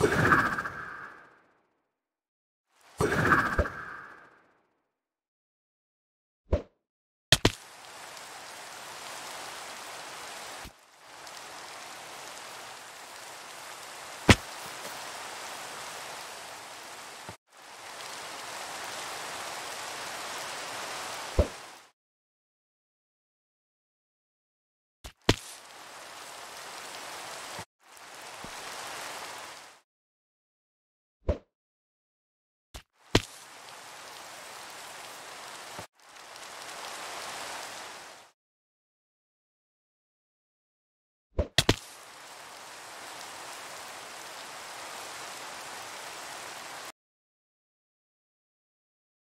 you